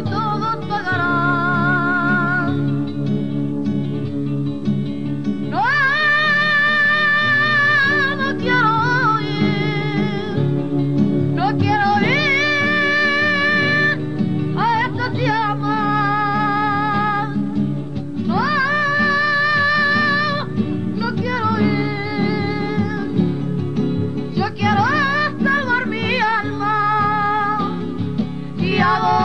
y todos pagarán. No, no quiero ir, no quiero ir a estas llamas. No, no quiero ir, yo quiero salvar mi alma. Y hago